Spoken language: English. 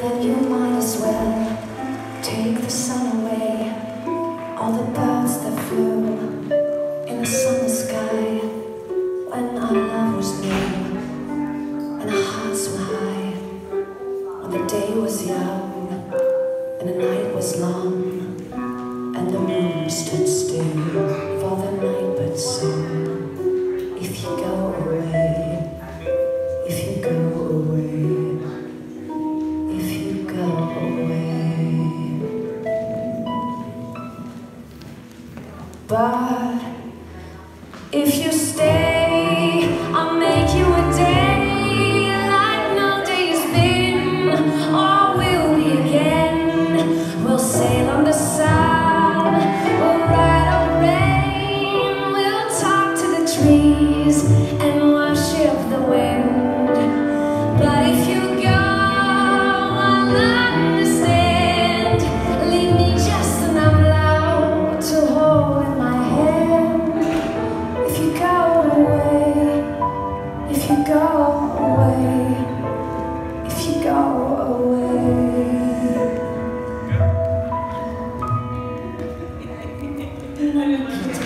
then you might as well take the sun away. All the birds that flew in the summer sky when our love was new and our hearts were high. When the day was young and the night was long and the moon stood still But if you stay, I'll make you a day like no day's been, or will we again? We'll sail on the sun, we'll ride on rain, we'll talk to the trees, and go away, if you go away.